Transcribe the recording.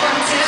from two.